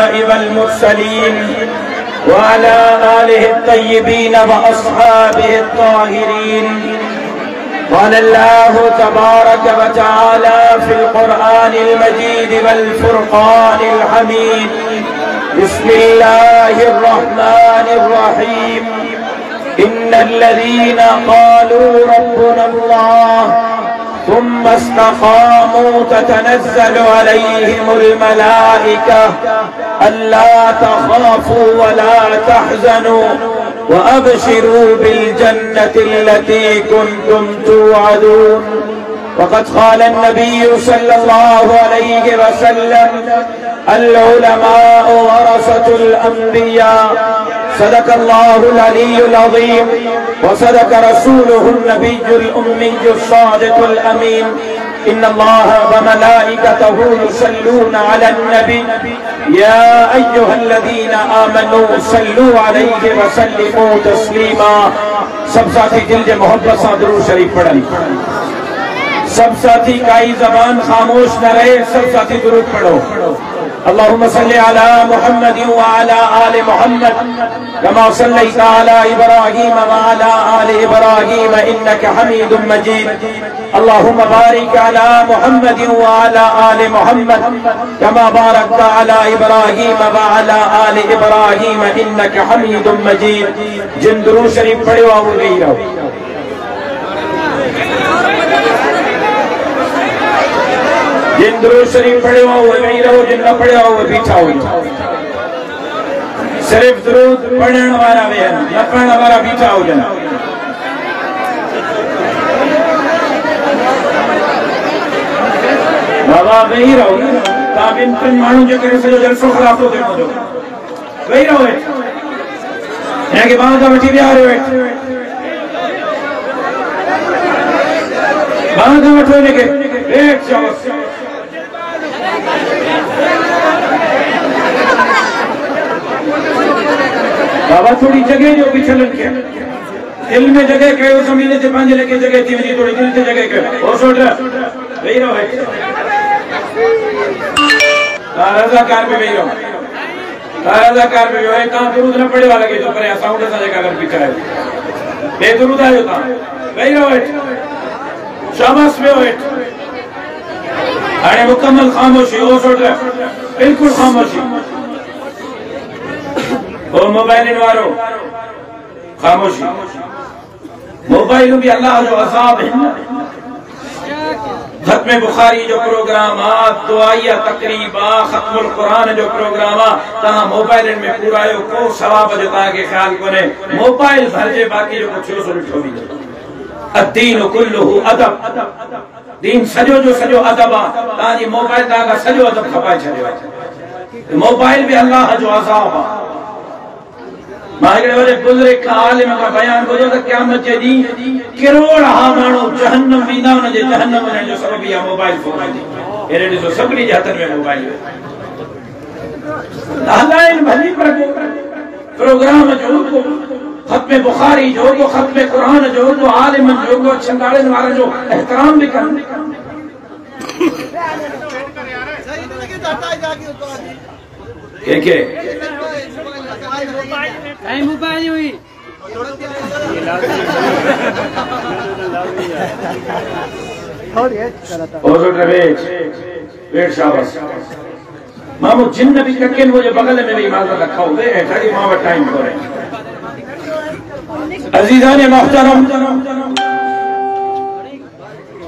والمرسلين وعلى آله الطيبين وأصحابه الطاهرين. قال الله تبارك وتعالى في القرآن المجيد والفرقان الحميد. بسم الله الرحمن الرحيم. إن الذين قالوا ربنا الله ثم استقاموا تتنزل عليهم الملائكة ألا تخافوا ولا تحزنوا وأبشروا بالجنة التي كنتم توعدون. وقد قال النبي صلى الله عليه وسلم العلماء ورثة الأنبياء صدق الله العلي العظيم وصدق رسوله النبي الأمي الصادق الأمين. إن الله وملائكته يصلون على النبي. يا أيها الذين آمنوا صلوا عليه وسلموا تسليما. سب ساتھی دل جے محبت سے درود شریف پڑھن. سب ساتھی کائی زبان خاموش نہ رہے، سب ساتھی درود پڑھو. اللهم صل على محمد وعلى آل محمد كما صليت على إبراهيم وعلى آل إبراهيم إنك حميد مجيد. اللهم بارك على محمد وعلى آل محمد كما باركت على إبراهيم وعلى آل إبراهيم إنك حميد مجيد. جن درو شریف پڑھو آو گئی رہو. جن درو شریف پڑھے ہو وہ نہیں رہو جن نہ پڑھے ہو وہ پیچھا ہوئی صرف درود پڑھنے والا بھی ہے نہ پڑھنے والا پیچھا ہو جانا بابا وہی رہو تاب ان پن مانو جو کرے سے جو جلسوں خلاف ہو دیکھو جو وہی رہو ہے یہاں کے بعد بیٹھی بھی آ رہے ہو بعد بیٹھو نے کہ ایک جاؤ بابا تھوڑی جگہ جو پچھلن کے دل میں جگہ کہ وہ زمینے سے پانچ لے کے جگہ تھی مجھے تھوڑی دل سے جگہ کہ وہ سوٹ رہا وہی رہو ہے رضا کار میں وہی رہو رضا کار میں وہی کہاں درود نہ پڑے والا کہ جو پرے ساؤنڈ سا جگہ اگر پیچھا ہے بے درود آئے ہوتا وہی رہو ہے شامس میں ہوئے آنے مکمل خاموشی وہ موبائل انوارو خاموشی. موبائل بھی اللہ جو عذاب ہے ختم بخاری جو پروگرامات دعائیہ تقریباً ختم القرآن جو پروگرامات تاہاں موبائل میں پورا ہے کو ثواب جو تاکہ خیال کو نے موبائل بھرجے باقی جو کچھ سو لٹھو بھی الدین کلہو ادب. دین سجو جو سجو ادب تاں جی موبائل تاں سجو ادب کھپائے چھڑے موبائل بھی اللہ جو عذاب ماہرے والے بزرگ کا عالم کا بیان جو کہ قیامت جے دی کروڑ ہا مانو جہنم وینا ان جے جہنم نے جو سبب یا موبائل فون دی ایرے جو سبری جہتن میں موبائل ہے اللہ ان بھلی پر پروگرام جو کو ختم بخاری جو کو ختم قرآن جو کو عالم جو کو چھنگاڑن والا جو احترام بھی کرنے کہ کہ کہیں موبائل ہوئی۔ مامو جن نبی ککن وہ جو بغل میں بھی مازہ رکھا ہو دے ایٹھڑی ماں ٹائم کو رہے عزیزان محترم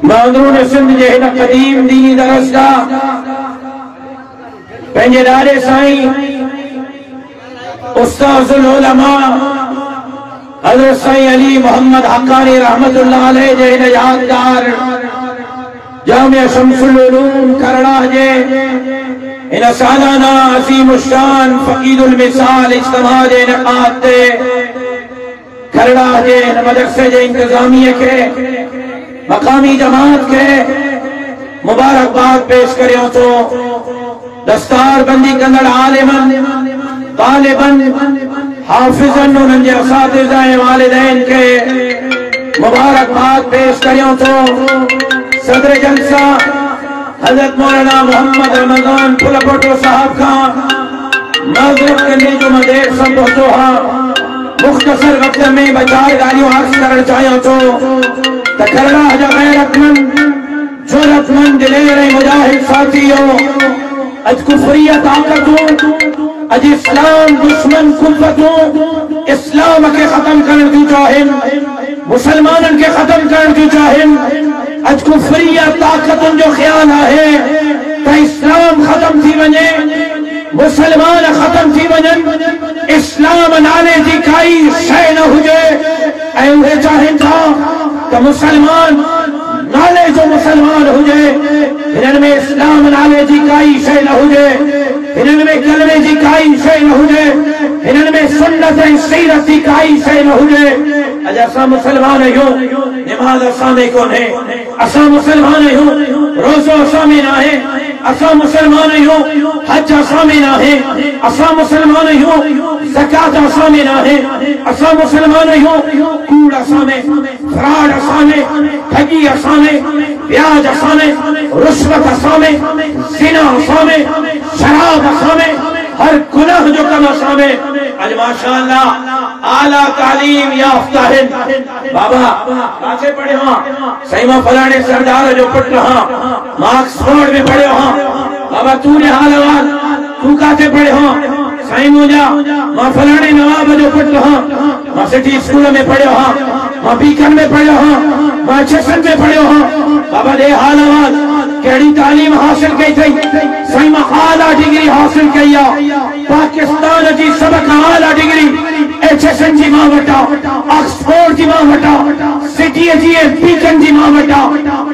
ماندرون سندھ جے ہنا قدیم دینی درس دا پہنجے دارے سائیں۔ استاذ العلماء حضرت سائیں علی محمد حقانی رحمت اللہ علیہ جے ہنا یادگار جامعہ شمس العلوم کرڑا جے ہنا سالانہ عظیم الشان فقید المثال اجتماع جے نقاط تے کرڑا جے مدرسے جے انتظامیہ کے مقامی جماعت کے مبارک مبارکباد پیش کریوں تو دستار بندی کنگڑ عالمن طالبن حافظن انہن جے اساتذہ والدین کے مبارکباد پیش کریوں تو صدر جلسہ حضرت مولانا محمد رمضان پھلپٹو صاحب کا معذرت کرنے جو مدیر سب بہتو ہاں مختصر وقت میں بچائے گالیوں عرض کرنا چاہیے تو تکرنا جا غیرت من جرت من دلیر مجاہد ساتھیوں، اج کفریت طاقتوں اج اسلام دشمن قوتوں اسلام کے ختم کرنے کی چاہن مسلمانن کے ختم کرنے کی چاہن اج کفریت طاقتوں جو خیال ہے تا اسلام ختم تھی بنے، مسلمان ختم تھی بنن اسلام نالے جی کائی شے نہ ہوجے اے انہیں چاہیں تھا کہ مسلمان نالے جو مسلمان ہوجے انہوں میں اسلام نالے جی کائی شے نہ ہوجے انہوں کلمے جی کائی شے نہ ہوجے انہوں میں سنت سیرت جی کائی شے نہ ہوجے اج اسا مسلمان ہوں نماز اسا میں کون ہے۔ اسا مسلمان ہوں روزہ اسا میں نہ ہے۔ اسا مسلمان ہوں حج اسا میں نہ ہے۔ اسا مسلمان ہوں زکات اسا میں نہ ہے۔ اسا مسلمان ہوں کوڑ اسا میں، فراڈ اسا میں، ٹھگی اسا میں، بیاج اسا میں، رشوت اسا میں، زنا اسا میں، شراب اسا میں ہر گناہ جو کم اسا میں اج ماشاءاللہ اعلیٰ تعلیم یافتہ ہے بابا کاسے پڑھے ہاں؟ سیمہ فلانے سردار جو پڑھ رہا، مارکس فورڈ میں پڑھے ہاں۔ بابا، تو نے حال آواز، تو کاسے پڑھے ہاں؟ سائمو جا، ماں فلانے نواب جو پڑھ رہا، ماں سٹی اسکول میں پڑھے ہاں ماں بیکن میں پڑھے ہاں ماں چسن میں پڑھے ہاں۔ بابا، دے حال آواز۔ کیڑی تعلیم حاصل کی تھی؟ سائمہ اعلیٰ ڈگری حاصل کیا پاکستان جی سبق اعلیٰ ڈگری۔ ایچ ایس این جی ماں وٹا، آکسفورڈ جی ماں وٹا، سٹی جی ایس بیکن جی ماں وٹا۔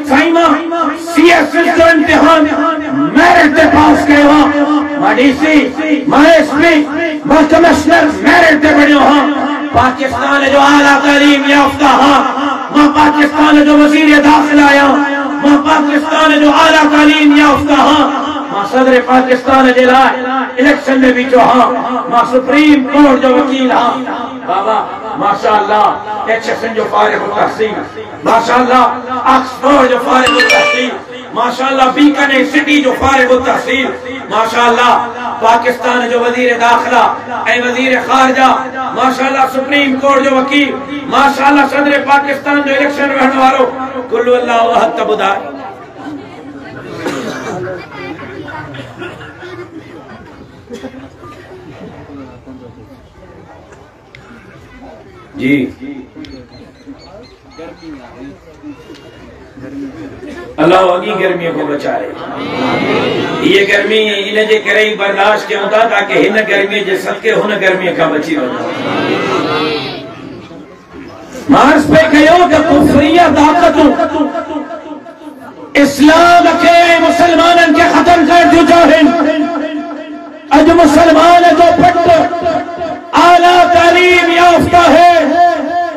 سائمہ سی ایس ایس جو امتحان میرٹ دے پاس گئے ہاں۔ ماں ڈی سی، ماں ایس پی، ماں کمشنر میرٹ دے بڑے ہاں۔ پاکستان جو اعلیٰ تعلیم یافتہ ہاں۔ ماں پاکستان جو وزیر داخل آیا۔ ماں پاکستان جو اعلیٰ تعلیم یافتہ ہاں ماں صدر پاکستان جلائے الیکشن میں بھی جو ہاں ماں سپریم کورٹ جو وکیل ہاں بابا، ماشاءاللہ ایچ ایس جو فارغ التحصیل. ماشاءاللہ، آکسفورڈ جو فارغ التحصیل. ماشاءاللہ بیکنے سٹی جو فارغ التحصیل. ماشاءاللہ پاکستان جو وزیر داخلہ، اے وزیر خارجہ، ماشاءاللہ سپریم کورٹ جو وکیل، ماشاءاللہ صدر پاکستان جو الیکشن رہنے والو، کلو اللہ وحد تبدار جی۔ اللہ ہوگی، گرمیوں کو بچائے یہ گرمی انہیں جے کرے برداشت کے ہوتا، تاکہ ہن گرمی جے صدقے ہن گرمی کا بچی رہتا مارس پہ کہو کہ کفریہ طاقتوں اسلام کے مسلمانن کے ختم کر جو چاہیں اج مسلمان جو پٹ، اعلیٰ تعلیم یافتہ ہے۔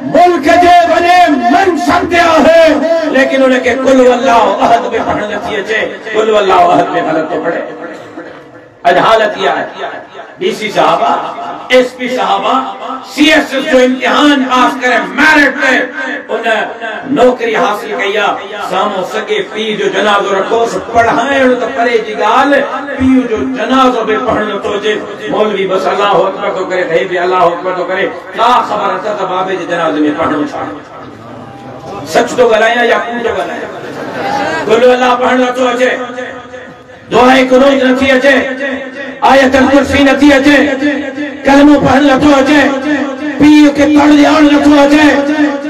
ملک جے بنے من ہے لیکن انہیں کہ کل واللہ احد میں پڑھنے چاہیے چھے کل واللہ احد میں غلط تو پڑھے۔ اج حالت یہ ہے۔ ڈی سی صحابہ، ایس پی صحابہ، سی ایس ایس جو امتحان پاس کرے، میرٹ پہ انہیں نوکری حاصل کیا۔ سامو سکے پی جو جنازو رکھو سو پڑھائیں، انہوں تو پرے جی گال۔ پی جو جنازو بے پڑھنے تو جے مولوی بس اللہ اکبر تو کرے کہیں بھی اللہ اکبر تو کرے۔ کا خبر ہے؟ تا بابے جی جنازے میں پڑھنے چھاڑ سچ تو گلائیں یا کون تو گلائیں گلو اللہ پڑھنا تو اچھے دعائیں کنوز نتھی اچھے آیت الکرسی نتھی اچھے کلموں پڑھنا تو اچھے پیو کے تڑ لیان نتو اچھے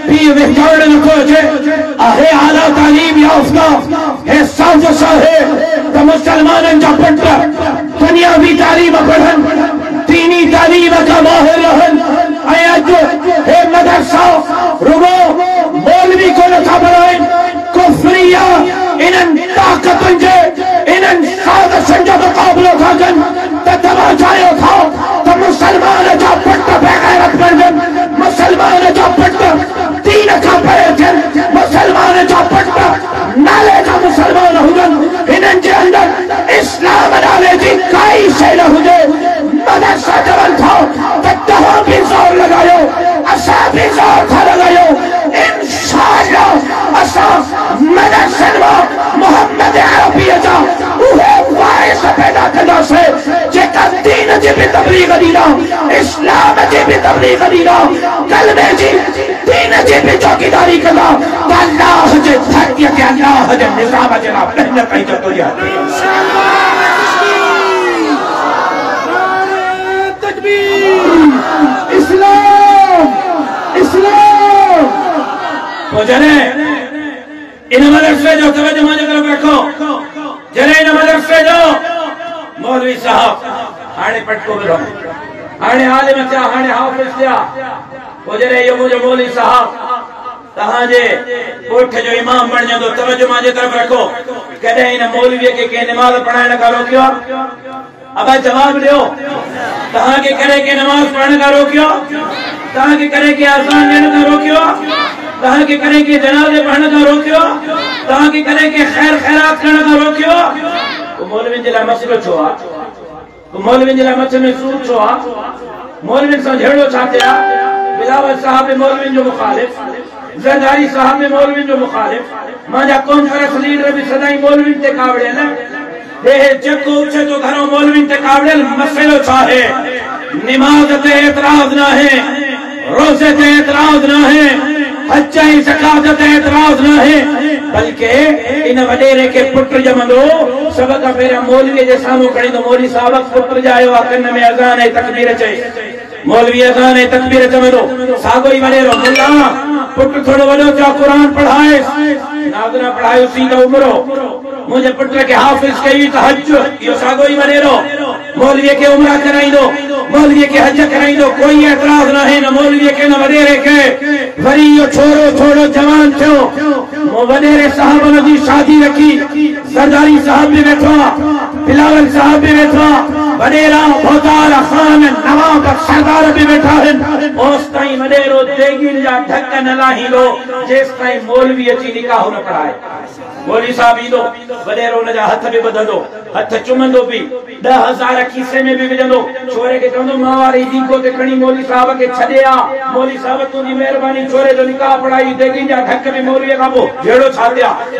پیو وحجان نتو اچھے آہے اعلیٰ تعلیم یافتہ ہے ساز و ساہے تو مسلمان جا پڑھتا دنیا بھی تعلیم پڑھن دینی تعلیم کا ماہر رہن آیا جو ہے مدرسہ رگو مولوی کو نتھا بڑھائیں کفریہ انن طاقت انجے انن سازشن جو مقابلو کھاگن تا جائے اٹھاؤ تا مسلمان جا پٹا بے غیرت بردن مسلمان جا پٹا تین اسلام جی بھی تبلیغ دینا کلمے جی دین جی بھی چوکیداری کرنا اللہ جی دھرتی کے اللہ جی نظام جناب محنت کہیں جو تو یہ۔ اسلام اسلام۔ تو جنے ان مدرسے جو توجہ مجھے طرف رکھو۔ جنے ان مدرسے جو مولوی صاحب ہانے پٹکو برو ہانے عالم تھیا ہانے حافظ تھیا وہ یہ مجھے مولوی صاحب، تہاں جے کوٹھ جو امام بن جاندو، توجہ مجھے جی طرف رکھو۔ کہتے ہیں مولوی کے کہ نماز پڑھائے نہ کرو کیوں اب جواب دیو۔ کہاں کے کرے کہ نماز پڑھنے کا روکیو؟ کہاں کے کرے کہ آسان لینے کا روکیو؟ کہاں کے کرے کہ جنازے پڑھنے کا روکیو؟ کہاں کے کرے کہ خیر خیرات کرنے کا روکیو؟ تو مولوین جلہ مسئلہ چھوا ہاں؟ تو سوچ چھوا مولوین سمجھڑو چاہتے ہیں بلاوت صاحب مولوین جو مخالف، زرداری صاحب مولوین جو مخالف ماں کون لیڈر بھی صدائی مولوین تے کاوڑے نا دیہ جکو اچھے تو گھروں مولوین تے کابڑل مسئلہ چاہے نماز تے اعتراض نہ ہے، روزے تے اعتراض نہ ہے حجائی زکاة تے اعتراض نہ ہے۔ بلکہ ان وڈیرے کے پٹر جمندو سبقہ پیرا مولوی جے سامو کھڑی تو مولی صاحب پٹر جائے واقعن میں اذان ہے تکبیر چاہیے مولوی اذان ہے تکبیر جمندو ساگوئی وڈیرو ملا پٹر تھوڑو وڈو چاہ قرآن پڑھائے ناظرہ پڑھائے اسی کا عمرو مجھے پٹر کے حافظ کے یہ تحجد یہ ساگوئی بنے رو مولوی کے عمرہ کرائی دو مولوی کے حج کرائی دو کوئی اعتراض نہ ہے نہ مولوی کے نہ وڈیرے کے وریو چھوڑو چھوڑو جوان نجی رکھی، سرداری صاحب بھی بیٹھو بلاول صاحب بھی بیٹھو وڈیرہ بھوتار خان، نواب سردار بھی بیٹھا ہے۔ اس تائیں وڈیرو دیگی جا ڈھکا نلاہی لو، جس تائیں مولوی اچھی نکاہ نہ پڑھائے مولی صاحب ایدو، وڈیرو نجا ہتھ بھی بدھدو ہتھ بھی دہ ہزار کیسے میں بھی وجندو چھوڑے کے چوندو مواری دی کو تکھنی مولی صاحب کے چھڑیا مولی صاحب تو دی مہربانی چھوڑے جو نکاح پڑھائی دیکھیں جا ڈھک بھی مولی کا بو جھیڑو چھا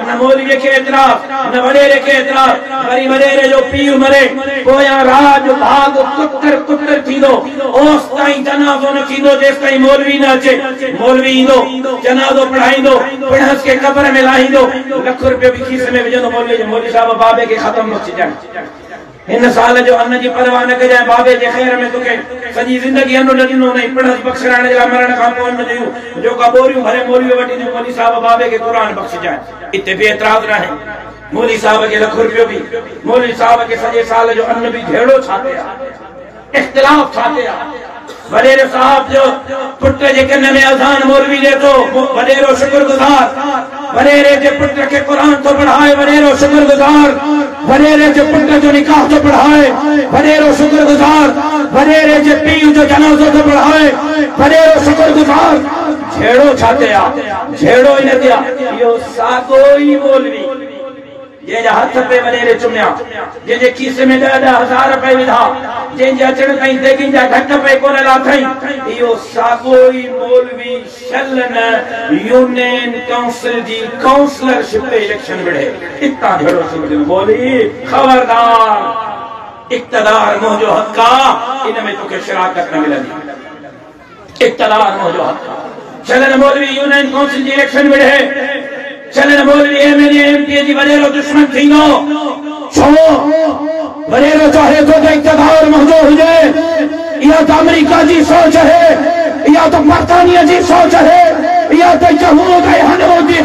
نہ مولی کے اعتراف، نہ وڈیرے کے اعتراف۔ مری وڈیرے جو پیر مرے کویا راج بھاگ کتر کتر تھی دو اوس تائیں جنازو نہ تھی دو جیس تائیں مولوی نہ چے مولوی دو جنازو پڑھائی دو پڑھنس کے قبر میں لائی دو لکھ روپے بھی کیسے میں وجندو مولوی مولوی صاحب بابے کے ختم نہ چجن ان سال جو ان جی پرواہ نہ کجائے، بابے جے خیر میں تو کہ سجی زندگی انو لگنو نہیں پڑھا بخشرانے جلا مرن کام کون میں دیو جو کبوریوں بھرے مولی وٹی جو مولی صاحب بابے کے قرآن بخش جائیں اتنے بھی اعتراض رہے مولی صاحب کے لکھ روپیوں بھی، مولی صاحب کے سجے سال جو ان بھی جھیڑو چھاتے ہیں اختلاف چھاتے ہیں وڈیر صاحب جو پٹر جے کرنے میں اذان مولوی دے تو، وڈیرو شکر گزار وڈیرے جے پٹر کے قرآن تو پڑھائے، وڈیرو شکر گزار وڈیرے جے پٹر جو نکاح تو پڑھائے، وڈیرو شکر گزار وڈیرے جے پیو جو جنازہ تو پڑھائے، وڈیرو شکر گزار جھیڑو چھاتے آ جھیڑو انہیں دیا۔ یہ ساگوئی بولوی یہ جا ہاتھ پہ ولیرے چمیا یہ جے کیسے میں دہ دہ ہزار پہ ودھا جن جا چڑھ کہیں دیکھیں جا گھٹ پہ کون لا تھیں یہ ساگوئی مولوی شلن یونین کونسل جی کونسلر شپ الیکشن بڑھے۔ اتنا جھڑو سکتے بولی، خبردار۔ اقتدار موجو حق کا، انہیں میں تو کہ شراکت نہ ملنی اقتدار موجو حق کا شلن مولوی یونین کونسل جی الیکشن بڑھے۔ چلن مولوی اے میں نے ایم پی جی وڈیرو دشمن تھی نو چھو۔ وڈیرو چاہے تو تو اقتدار محضو ہو جائے۔ یا تو امریکہ جی سوچ ہے یا تو برطانیہ جی سوچ ہے یا تو جہود ہے ہنو جی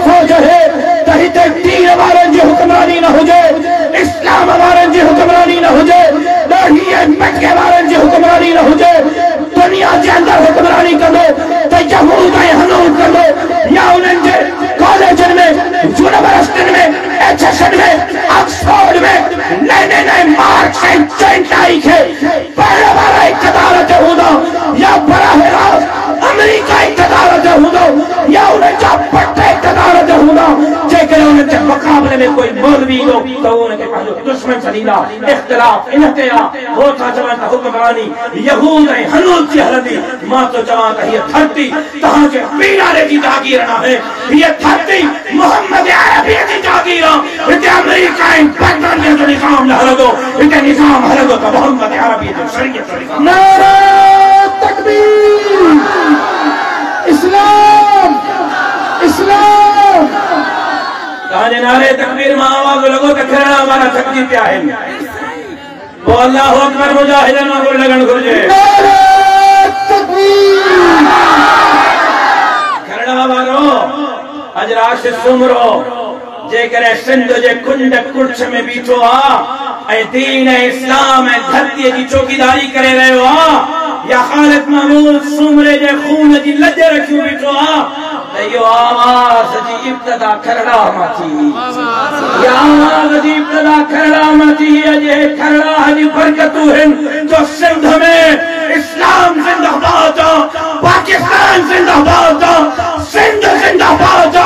کوئی لوگ تو کے پاس دشمن سلیلا اختلاف انتیا ہوتا جوان کا حکمرانی یہود ہے ہنود کی حلدی ماں تو جوان کا یہ دھرتی، تہاں کے پیڑارے کی جاگیر نہ ہے، یہ دھرتی، محمد عربی کی جاگیر ہے امریکہ ان برطانیہ جو نظام لہر دو نظام ہر دو تو محمد عربی جو شریعت جو نظام۔ نعرہ تکبیر، اسلام اسلام کہاں نعرے تکبیر میں آواز لگو تو کھرنا ہمارا تکبیر پہ آئے وہ اللہ اکبر مجاہدن میں لگن گرجے نعرہ تکبیر کھرنا بارو اج راش سمرو۔ جے کرے سندھ جے کنڈ کڑچ میں بیٹھو آ۔ اے دین اے اسلام اے دھرتی جی چوکیداری کرے رہے ہو آ۔ یا خالد محمود سمرے جے خون جی لجے رکھیو بیٹھو آ۔ ایو آواز جی ابتدا کھرڑا ماتی یا آواز جی ابتدا کھرڑا ماتی اجے کھرڑا جی برکتو ہن جو سندھ میں اسلام زندہ باد پاکستان زندہ باد سندھ زندہ باد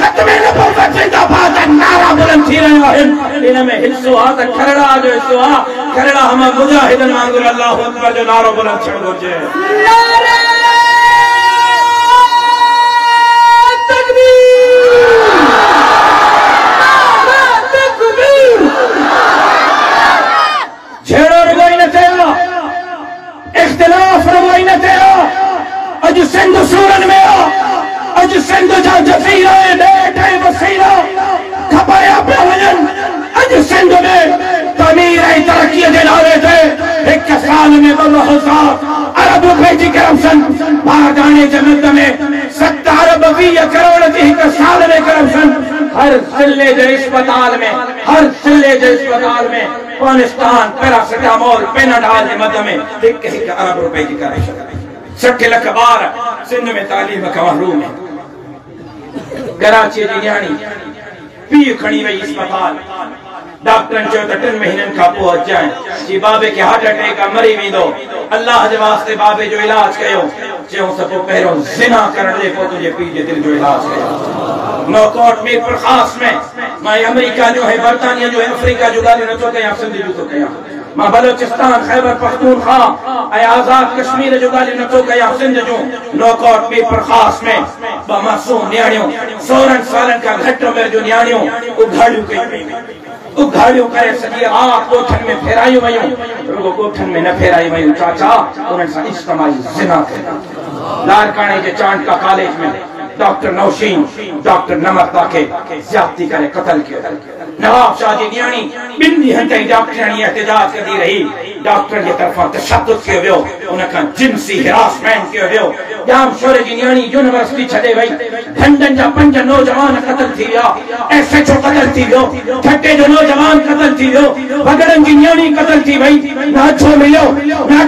ختم نبوت زندہ باد نعرہ بلند تھی رہا ہے ان میں حصو آ تا کھرڑا جو حصو آ کھرڑا ہم مجاہدن مانگو اللہ اکبر جو نعرہ بلند چھڑ گو جے نعرہ تکبیر اج سندھ سورن میں آ۔ اج سندھ جا جزیرہ بیٹھے بسیرہ کھپایا پہ وجن۔ اج سندھ میں تعمیر ای ترقی دے نعرے تھے ایک سال میں بلو ہزار عرب روپے کرم سن۔ باغانے جمعت میں ست عرب ویہ کروڑ جی ایک سال میں کرم سن۔ ہر ضلع جو اسپتال میں، ہر ضلع جو اسپتال میں۔ افغانستان پیراسٹامول پیناڈال کے مدد میں ایک ایک ارب روپے کی کرے سٹھ لکھ بار سندھ میں تعلیم کا محروم ہے؟ کراچی جی نیانی پی کھڑی وئی اسپتال۔ ڈاکٹرن چو تا ٹن مہینن کا پہنچ جائیں۔ جی بابے کے ہارٹ اٹیک کا مری ویندو اللہ جے واسطے بابے جو علاج کیو چیوں سپو پہروں زنا کرن دے پو تجھے پی جے دل جو علاج کیو نوکوٹ میر پر خاص میں میں امریکہ جو ہے، برطانیہ جو ہے، افریقہ جو گالی نہ تو کیا سندھی جو تو کیا ماں بلوچستان خیبر پختونخوا اے آزاد کشمیر جو گالی نہ تو کیا سندھ جو۔ نوکوٹ میر پر خاص میں با معصوم نیاڑیوں سورن سالن کا گھٹوں میں جو نیاڑیوں اگھاڑیوں کئی او گھاڑیوں کرے سجی آپ کوٹھن میں پھیرائیوں ویوں رگو کوٹھن میں نہ پھیرائی ویوں چاچا، انہوں سے اجتماعی زنا کرنا لارکانے کے چانٹ کا کالج میں ڈاکٹر نوشین، ڈاکٹر نمت باکے زیادتی کرے قتل کے نواب شاہ جی نیانی بندی ہنٹے ڈاکٹرانی احتجاج کر دی رہی ڈاکٹر کی طرفاں تشدد کے ہوئے انہاں کا جنسی ہراسمنٹ کے ہوئے جام شورے جی نیانی یونیورسٹی چھڑے وئی ڈھنڈن جا پنج نوجوان قتل تھی ویا ایسے چھو قتل تھی ویو ٹھٹے جو نوجوان قتل تھی ویو بگڑن جی نیانی قتل تھی وئی نہ چھو ملیو نہ